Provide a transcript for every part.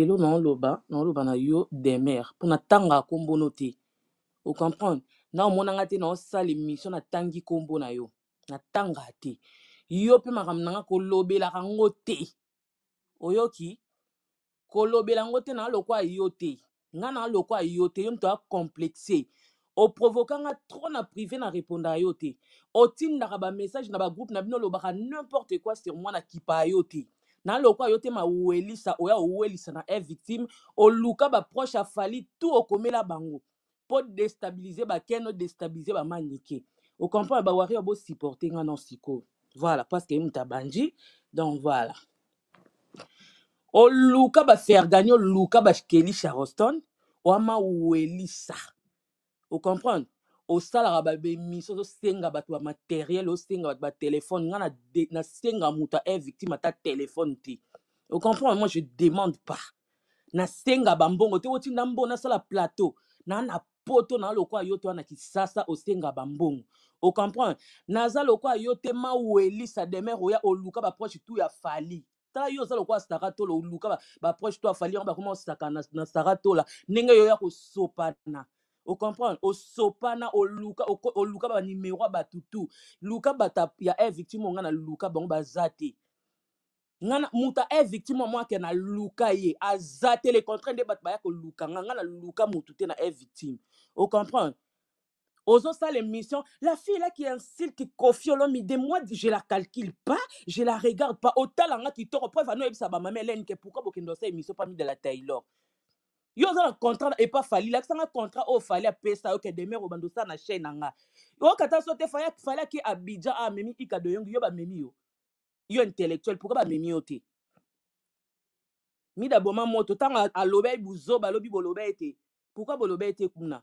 Eloko na oloba na oloba na yo demeure mpona tanga nkombono te ocomprendre na omonanga te na osala emisio na tangi nkombo na yo na tanga te yo mpe makambo na nga kolobelaka yango te oyoki kolobela yango te na lokwa yo te. nga na lokwa yo te yo moto ya complexe oprovoka nga trop na privé na repondaka yo te otindaka bamessage na bagroupe na bino olobaka n'importe quoi sur moi na kipaa yo te na lokwa yo te mawelisa oya owelisa na e victime oluka baproche ya fali tout okomela bango mpo destabilise baken odestabilise bamanike ocomprendre bawario bosupporte nga non sikoyo voilà parce que ye moto abandi donc voilà oluka ba fergani oluka ba kelly charoston wama welisa o comprendre osalaka ba emission ozosenga bato ba materiel osenga bato ba telephone nga na de- nasenga moto aye victime ata telephone te o comprendre moi je demande pas na senga ba mbongo te otinda mbo nasala plateau na na poto na lokola yo to na kisasa osenga ba mbongo o comprendre naza lokola yo te mawelisa demeure oya oluka ba proche tout ya fali tala yo oza lokola saratola oluka ba, ba proche tout ya fali yango bakoma osaka na, na saratola ndenge yo ya kosopana o comprendre osopana oluka oko- oluka ba numero ya bato tout luka bata ya e victime onga na luka bango baza te nga na- moto aye victime wa mwake na luka ye aza te le contraire nde bato baya koluka nga nga na luka moto te na aye victime o comprendre ozosala émission la fille là qui insulte kofi olomide moi je la calcule pas je la regarde pas otala nga kitoko preuve ano oyebisa bamama eleni ke pourquoi bokende osala émission pami de la taylor yo oza na contrat epa fali lakisa nga contrat oyo fali apesa yo ke demere obanda osala na chaine na nga okata so te fali fali ake abidjan amemi ikado yongi yo bamemi yo yo intellectuel pourquoi bamemi yo te mida boma moto ntango a- aloba ye buzoba alobi boloba ye te pourquoi boloba ye te kuna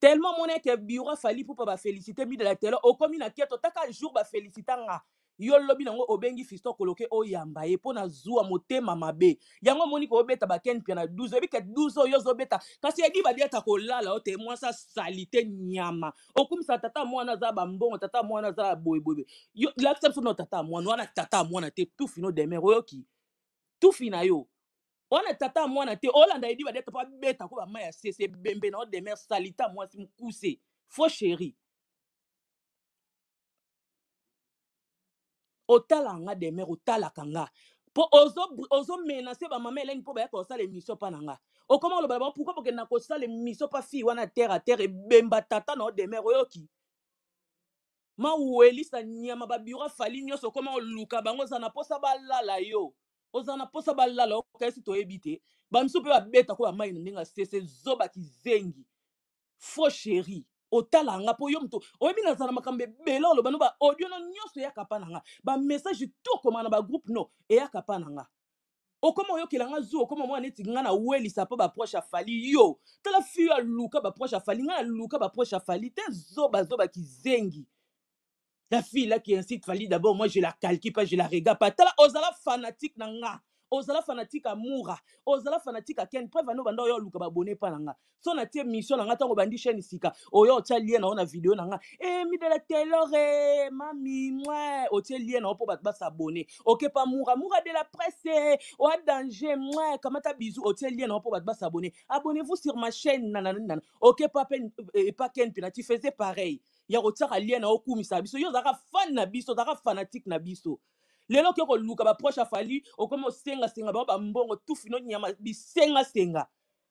tellement mona ete bureau afali pupa bafélicité mida la telo okomi na keto taka jour bafélicita nga yo lobi nango obengi fiston koloke oyamba ye mpo na zuwa motema mabe yango omoni ko obeta baken pia na 12 oyebi ke 12 oyo ozobeta kasi edi badiata kolala yo te mwasi asalite nyama okumisaka tata ya mwana aza bambongo tata ya mwana aza boyeboyebe yo lakisa biso no tata ya mwana wana tata ya mwana te tufi no demeure oyoki tufi na yo wana tata ya mwana te olanda yedi badeta mpo abeta ko bama ya sese ebembe na yo demeure salita mwasi mokuse faux chéri otalaka nga demeure otalaka nga po ozo ozo menace ba mama eleni po bayaka kosala emission pa na nga okoma koloba bango pourquoi bokenda kosala emission pa fille wana terre a terre ebemba tata na yo demeure oyoki mawelisa nyama babiro afali nyonso okoma koluka bango ozala na mposa balala yo ozala na mposa balala okayesi toyebi te bamisu mpe babeta ko bamai na ndenge asese zoba kizengi faux chéri otalaka nga mpo yo moto oyebi nazala makambo ebele oloba no baaudio no nyonso eyaka mpa na nga bamessage to okoma na bagroupe no eyaka mpa na nga okoma oyokela nga zu okoma mwana neti nga na welisa mpo baproche ya fali yo tala fiyo aluka baproche ya fali nga naluka baproche ya fali te zoba zoba kizengi La fille là qui incite Fally d'abord moi je la calcule pas je la regarde pas tala ozala fanatique na nga ozala fanatique à Moura ozala fanatique à Ken preuve no banda oyo luka ba bonne pa na nga so na tie mission na nga tango bandi chaîne sika oyo otia lien na ona vidéo na nga eh mi de la Taylor eh mami mwa otie lien na po bat ba s'abonner OK pa Moura Moura de la presse eh oa danger mwa kamata bisous otie lien na po bat ba s'abonner abonnez-vous sur ma chaîne nanana OK pa pen eh, pa Ken pina tu faisais pareil ya kotiaka lien na yo okumisaka biso yo ozalaka fan na biso ozalaka fanatique na biso lelo oke koluka baproche ya fali okomi osengasenga bango bambongo tufi no nyama bisengasenga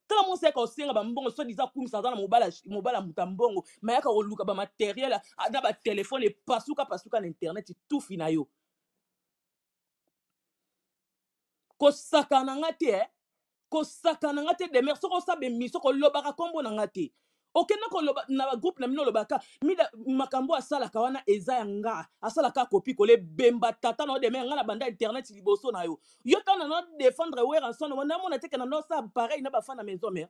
tala mwasi ayaka kosenga bambongo so diza akumisa aza na mobala mobala ya moto ya mbongo ma yaka koluka bamateriel na batelefone epasuka pasuka na internet tufi na yo kosaka na nga te eh? kosaka na nga te demeure soki osaba emission kolobaka nkombo na nga te okenda koloba na bagroupe na bino olobaka mida makambo oyo asalaka wana eza ya nga asalaka kopi kole bemba tata na yo demeure nga na banda internet liboso na yo yo ntango na no defendre weranson namona teke na nosala pareil na bafana maison mare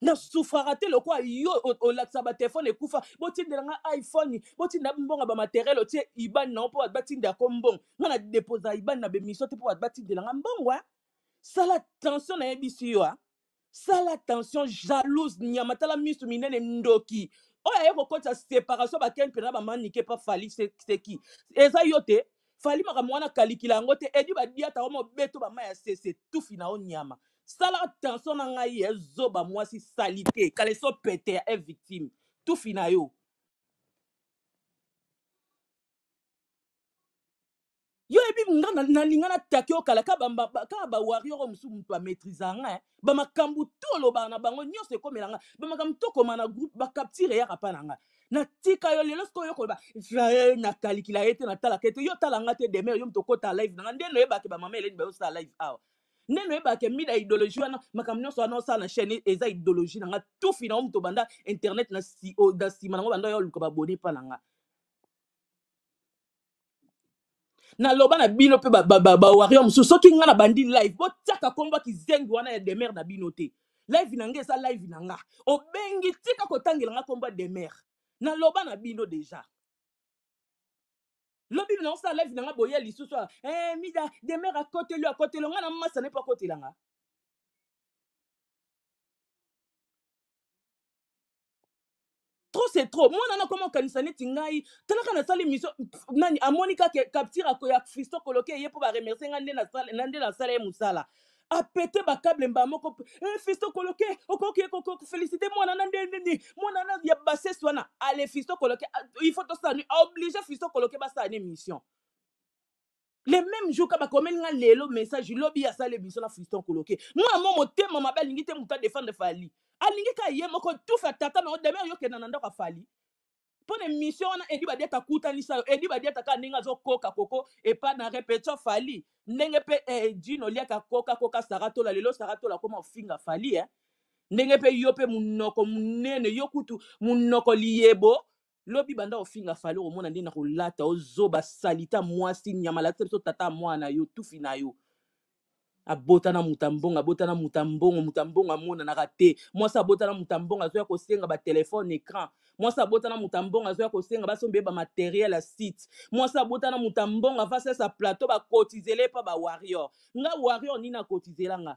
na souffraka te lokola yo olakisa batelefone ekufa botindela nga iphone botinda mbongo bamateriel otie ibani nango mpo bato batinda yako mbongo nga na deposa ibani na bemisio te mpo bato batindela nga mbongo eh? sala attention nayebisi yo eh? sala attention jalouse nyama tala misu minene ndoki oyo aye kokotisa séparation bakeni mpena bamanike mpa fali seki eza yo te Fally makambo wana kalikila yango te Eddie badiata omo beto ba maya sese tufi na yo nyama sala attention na ngai eh zoba mwasi salite kaleso pete ya eh victime tufi na yo yo yebi nga na- nalinga natake yo kala kaka ba- ba- kaka bawarior oyo mosusu moto bamaîtrisaka nga eh. bamakambo to olobaka na bango nyonso ekomela nga bamakambo tokoma na groupe bacapture eyaka mpa na nga natika yo lelo sikoyo koloba eh, natalikila ye te natalaka ye te yo tala nga te demeure yo moto okota live na nga nde noyebake bamama eleni bayosala live awa nde noyebake mida idéologie wana makambo nyonso wana osala na chaîne eza idéologie na nga tufi na yo moto banda internet na nsima na ngo banda yo oluka babone mpa na nga naloba na bino mpe ba, ba, ba, ba warrior mosusu soki nga na bandi live botiaka kombo ya kizengi wana ya demer na bino te live na nga eza live na nga obengi tika kotangela nga kombo ya demer naloba na bino deja lobi bino osala live na nga boya lisusu awa, eh, mida demer akoteli yo akoteli yo, nga na masa ne mpo akotela nga trop c'est trop mwana wana akoma kokanisa neti ngai talaka nasali mission nani amoni kaka capture ya fisto koloke eye mpo baremercie ngai nde nasala na- nde nasala ye mosala apete bakable mbaa moko eh, fisto koloke okoki kofelisite mwana na nde nini mwana na ya basesi wana ale fisto koloke ah, il faut tosala ni oblige fisto koloke basala ne mission le même jour ka bakomeli nga lelo message lobi asali emission na fiston koloke mwana mo motema mabe alingi te moto adefendre fali alingi ka ye moko tufa tata na yo demeure yo kenda na ndako ya fali mpo na emission wana edi badiata akutanisa yo edi badiata kaka ndenge azokoka koko epa na repetition fali ndenge mpe eh, jino liaka koka koka saratola lelo saratola akoma ofinga fali eh? ndenge mpe yo mpe monoko monene yo kutu monoko liyebo lobi banda ofinga fale okomona nde nakolata ozoba salita mwasi nyama latisa biso tata ya mwana na yo tufi na yo abota na moto ya mbongo abota na moto ya mbongo moto ya mbongo amonanaka te mwasi abota na moto ya mbongo azoya kosenga batelefone écran mwasi abota na moto ya mbongo azoya kosenga basomba ye bamateriel ya site mwasi abota na moto ya mbongo avasalisa plateau bakotizele epa ba warrior nga warrior nini akotizela nga